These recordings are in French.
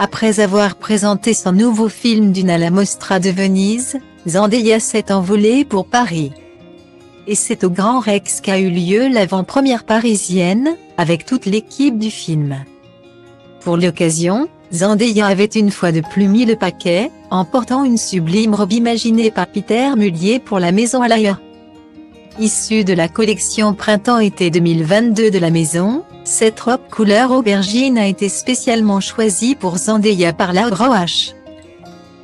Après avoir présenté son nouveau film d'une à la Mostra de Venise, Zendaya s'est envolée pour Paris. Et c'est au Grand Rex qu'a eu lieu l'avant-première parisienne, avec toute l'équipe du film. Pour l'occasion, Zendaya avait une fois de plus mis le paquet, en portant une sublime robe imaginée par Peter Mullier pour la maison Alaya. Issue de la collection Printemps-été 2022 de la maison, cette robe couleur aubergine a été spécialement choisie pour Zendaya par la Roach.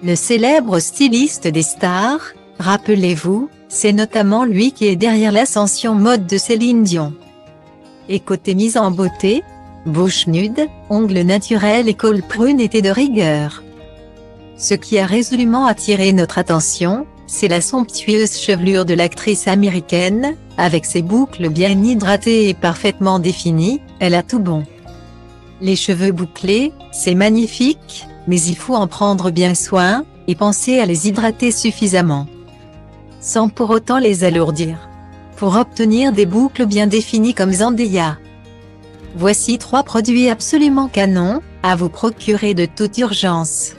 Le célèbre styliste des stars, rappelez-vous, c'est notamment lui qui est derrière l'ascension mode de Céline Dion. Et côté mise en beauté, bouche nude, ongles naturels et col prune étaient de rigueur. Ce qui a résolument attiré notre attention, c'est la somptueuse chevelure de l'actrice américaine, avec ses boucles bien hydratées et parfaitement définies, elle a tout bon. Les cheveux bouclés, c'est magnifique, mais il faut en prendre bien soin, et penser à les hydrater suffisamment. Sans pour autant les alourdir. Pour obtenir des boucles bien définies comme Zendaya. Voici trois produits absolument canons, à vous procurer de toute urgence.